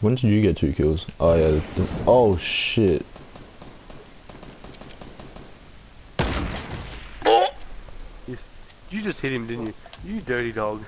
When did you get two kills? Oh yeah. oh shit. You just hit him, didn't you? You dirty dog.